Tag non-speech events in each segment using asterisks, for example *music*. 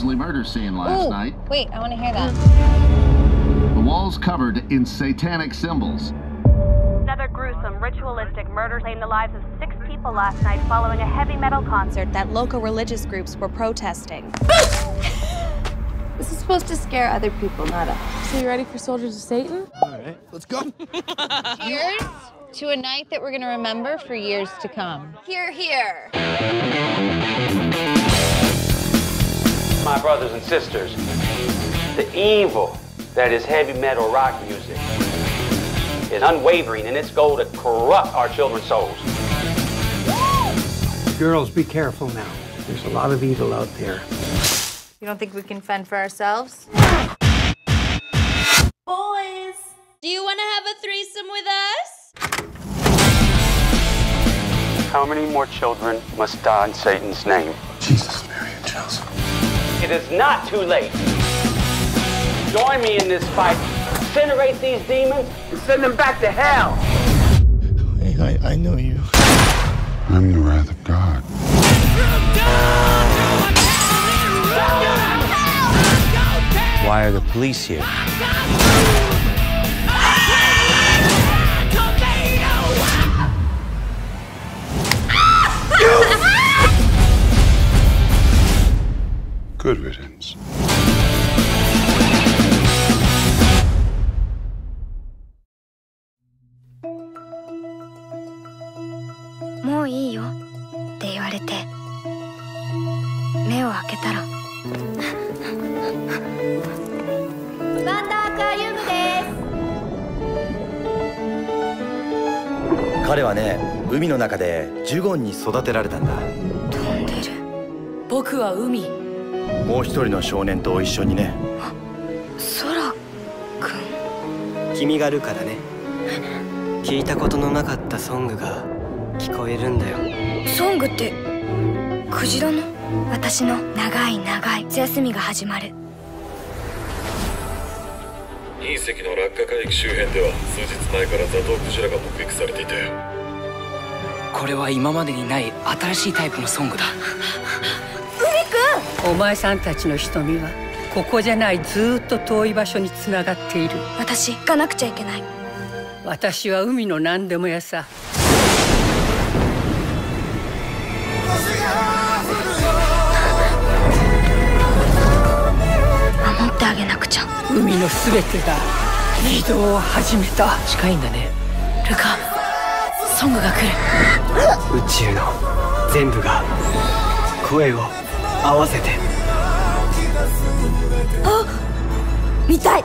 grisly murder scene last Ooh, night. wait, I want to hear that. The walls covered in satanic symbols. Another gruesome, ritualistic murder claimed the lives of six people last night following a heavy metal concert That local religious groups were protesting. *laughs* this is supposed to scare other people, not us. So you ready for Soldiers of Satan? All right, let's go. *laughs* Here's to a night that we're going to remember for years to come. Here, here. My brothers and sisters, the evil that is heavy metal rock music is unwavering in its goal to corrupt our children's souls. Girls, be careful now. There's a lot of evil out there. You don't think we can fend for ourselves? Boys! Do you want to have a threesome with us? How many more children must die in Satan's name? Jesus, Mary, and Joseph. It is not too late. Join me in this fight. Incinerate these demons and send them back to hell. Hey, I, I know you. I'm the wrath of God. Why are the police here? 彼はね海の中でジュゴンに育てられたんだ。飛んでる。僕は海。もう一人の少年と一緒にね。空くん君。がルカだね。聞いたことのなかったソングが聞こえるんだよ。ソングってクジラの？私の？長い長い。夏休みが始まる隕石の落下海域周辺では数日前からザトウクジラが目撃されていたよこれは今までにない新しいタイプのソングだ。お前さんたちの瞳はここじゃないずーっと遠い場所につながっている。私行かなくちゃいけない。私は海の何でもやさってあげなくちゃ。海の全てが移動を始めた。近いんだね。ルカ、ソングが来る。宇宙の全部が声を合わせて。あ見たい。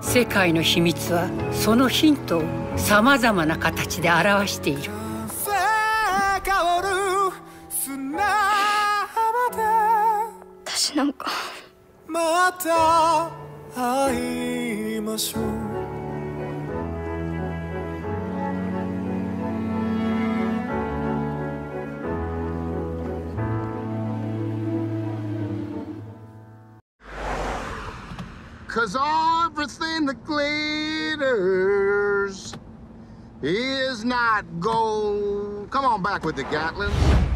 世界の秘密はそのヒントをさまざまな形で表している。私なんか また会いましょう Cause everything that glitters is not gold. Come on back with the Gatlins.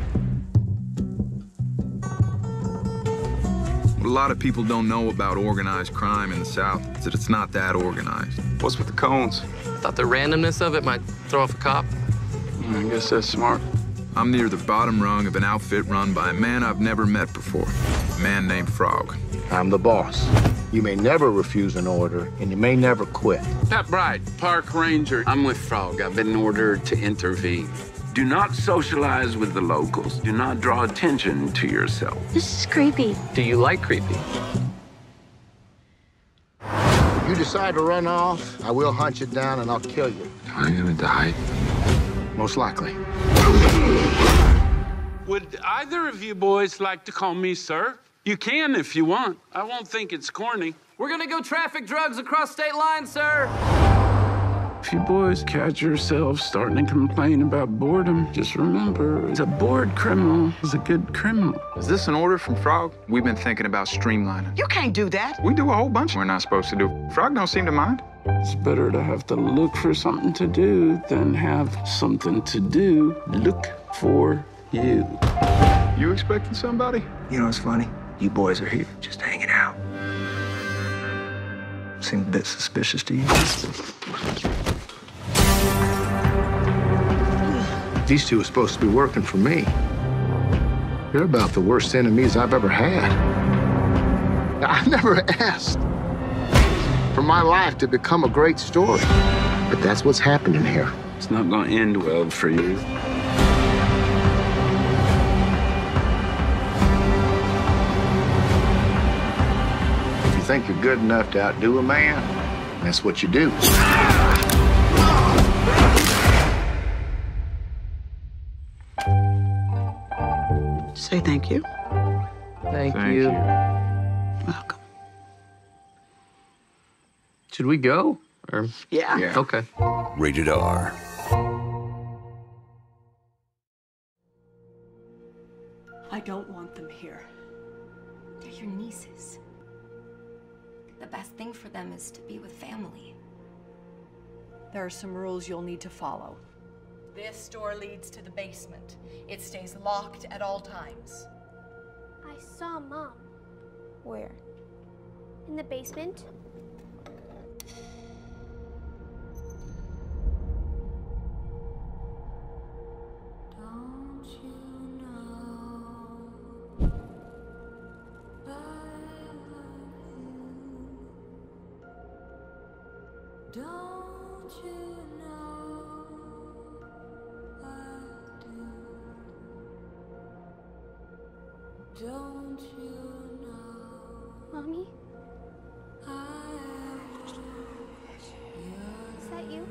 Lot of people don't know about organized crime in the South is that it's not that organized. What's with the cones? Thought the randomness of it might throw off a cop. I guess that's smart. I'm near the bottom rung of an outfit run by a man I've never met before. A man named Frog. I'm the boss. You may never refuse an order, and you may never quit. Pat Bright, Park Ranger. I'm with Frog. I've been ordered to intervene. Do not socialize with the locals. Do not draw attention to yourself. This is creepy. Do you like creepy? If you decide to run off, I will hunt you down and I'll kill you. Am I gonna die? Most likely. Would either of you boys like to call me sir? You can if you want. I won't think it's corny. We're gonna go traffic drugs across state lines, sir. If you boys catch yourselves starting to complain about boredom, just remember, it's a bored criminal is a good criminal. Is this an order from Frog? We've been thinking about streamlining. You can't do that. We do a whole bunch we're not supposed to do. Frog don't seem to mind. It's better to have to look for something to do than have something to do look for you. You expecting somebody? You know what's funny? You boys are here just hanging out. Seems a bit suspicious to you. These two are supposed to be working for me. You're about the worst enemies I've ever had. I've never asked for my life to become a great story. But that's what's happening here. It's not going to end well for you. If you think you're good enough to outdo a man, that's what you do. Say thank you. Thank, Thank you. you. Welcome. Should we go? Or Yeah. Yeah. okay. Rated R. I don't want them here. They're your nieces. The best thing for them is to be with family. There are some rules you'll need to follow. This door leads to the basement. It stays locked at all times. I saw Mom. Where? In the basement. Don't you know Don't you know Mommy? Is that you?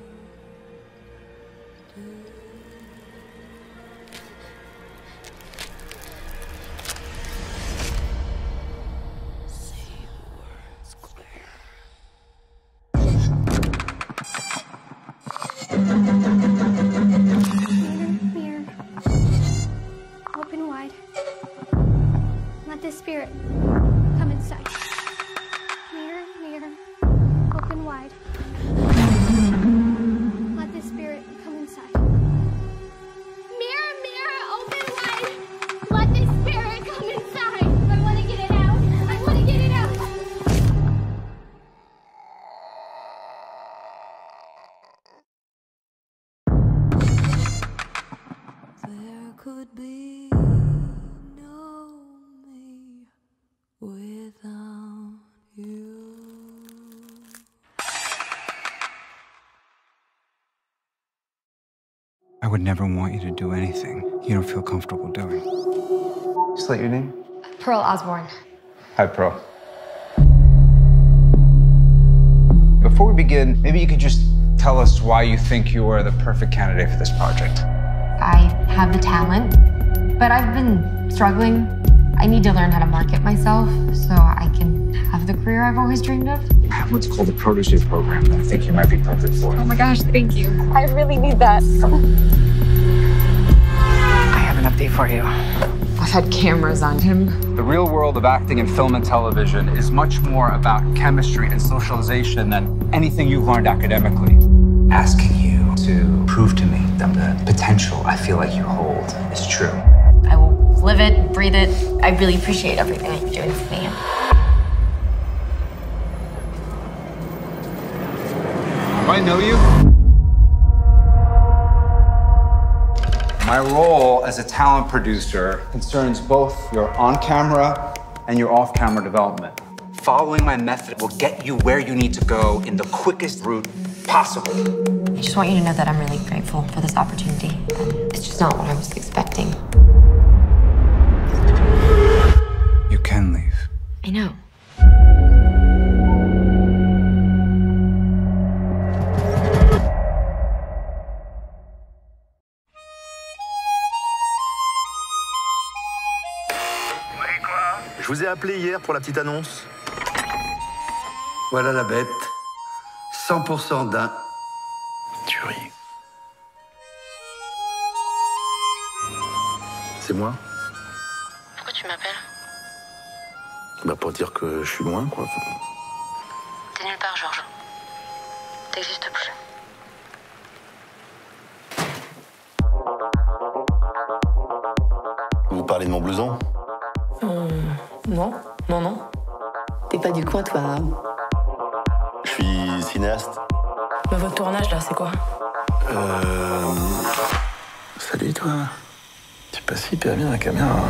Would never want you to do anything you don't feel comfortable doing. Just let your name. Pearl Osborne. Hi, Pearl. Before we begin, maybe you could just tell us why you think you are the perfect candidate for this project. I have the talent, but I've been struggling. I need to learn how to market myself so I can have the career I've always dreamed of. I have what's called a protege program that I think you might be perfect for. Oh my gosh, thank you. I really need that. I have an update for you. I've had cameras on him. The real world of acting in film and television is much more about chemistry and socialization than anything you've learned academically. Asking you to prove to me that the potential I feel like you hold is true. I will live it, breathe it. I really appreciate everything that you're doing for me. Do I know you? My role as a talent producer concerns both your on camera and your off camera development. Following my method will get you where you need to go in the quickest route possible. I just want you to know that I'm really grateful for this opportunity. It's just not what I was expecting. You can leave. I know. Je vous ai appelé hier pour la petite annonce. Voilà la bête. 100% d'un. Tuerie. C'est moi? Pourquoi tu m'appelles? Bah pour dire que je suis loin, quoi. T'es nulle part, Georges. T'existes plus. Vous parlez de mon blouson? Non, non, non. T'es pas du coin, toi. hein Je suis cinéaste. Mais votre tournage, là, c'est quoi Euh. Salut toi. Tu passes hyper bien la caméra. hein.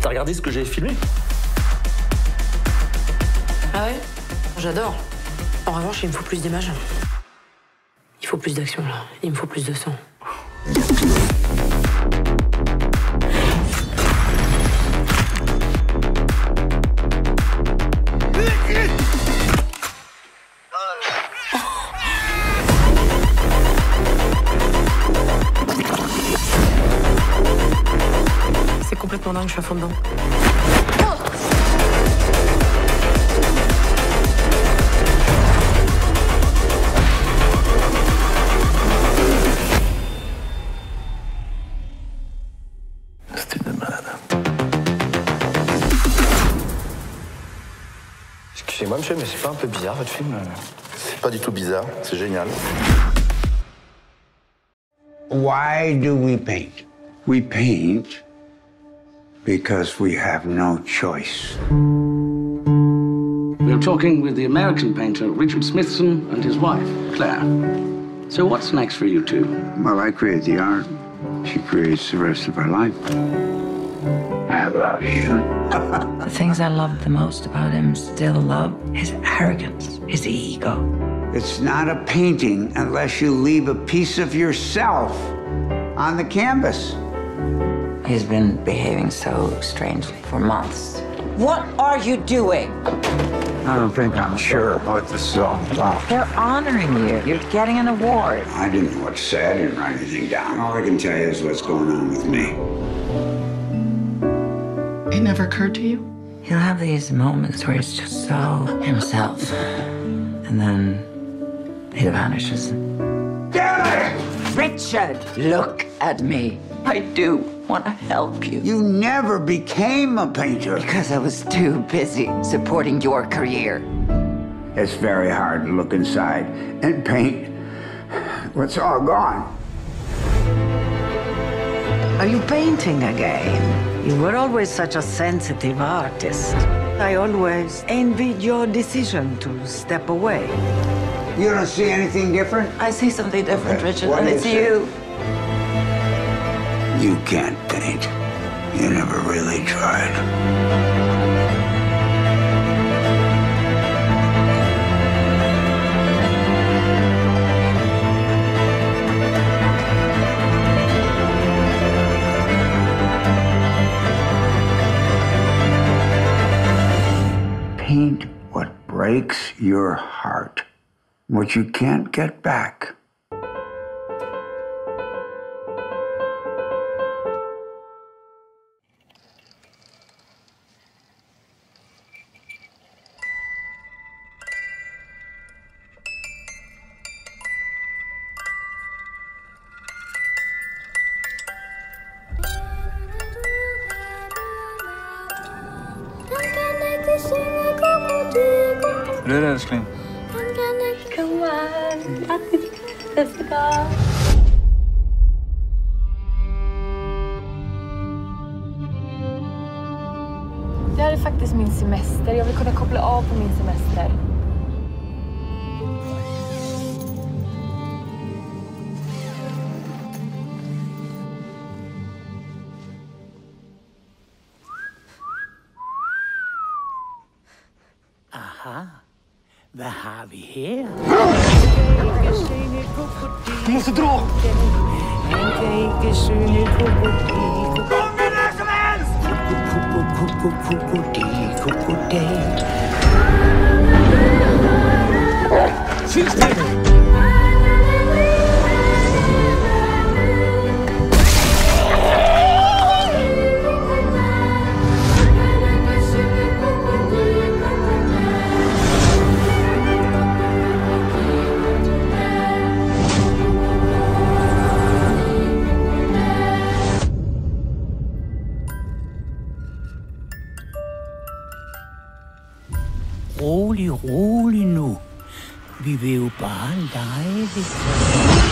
T'as regardé ce que j'ai filmé Ah ouais? J'adore. En revanche, il me faut plus d'images. Il faut plus d'action, là. Il me faut plus de sang. Complètement dingue, je suis à fond dedans. C'était de malade. Excusez-moi, monsieur, mais c'est pas un peu bizarre votre film C'est pas du tout bizarre, c'est génial. Why do we paint? We paint because we have no choice. We're talking with the American painter Richard Smithson and his wife, Claire. So what's next for you two? Well, I create the art. She creates the rest of her life. I love you. *laughs* The things I love the most about him still love his arrogance, his ego. It's not a painting unless you leave a piece of yourself on the canvas. He's been behaving so strangely for months. What are you doing? I don't think I'm sure what this is all about. They're honoring you. You're getting an award. I didn't know what to say. I didn't write anything down. All I can tell you is what's going on with me. It never occurred to you? He'll have these moments where he's just so himself. And then he vanishes. Damn it! Richard, look at me. I do want to help you. You never became a painter. Because I was too busy supporting your career. It's very hard to look inside and paint what's all gone. Are you painting again? You were always such a sensitive artist. I always envied your decision to step away. You don't see anything different? I see something different, Okay, Richard, what and it's it? you. You can't paint. You never really tried. Paint what breaks your heart, what you can't get back. Blir är det älskling? Det här är faktiskt min semester. Jag vill kunna koppla av på min semester. Här? Du måste dra! Syns det? rolig nu. Vi vill ju bara leva.